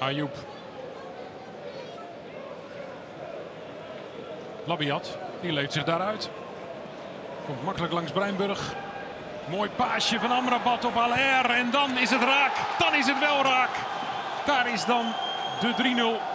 Ayoub. Labiat, die leeft zich daaruit. Komt makkelijk langs Breinburg. Mooi paasje van Amrabat op Aller. En dan is het raak. Dan is het wel raak. Daar is dan de 3-0